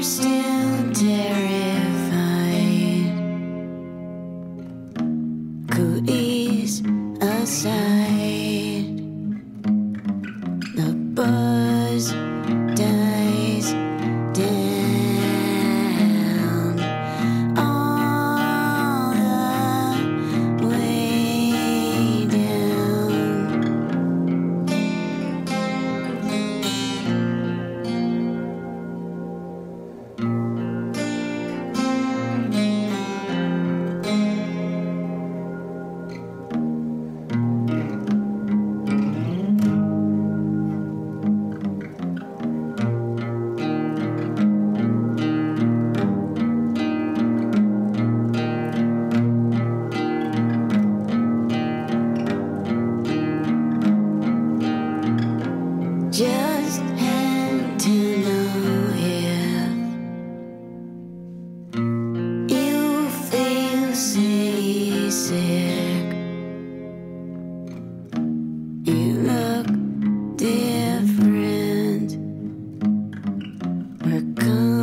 are still terrified. Cooties aside, the buzz. You look different. We're coming.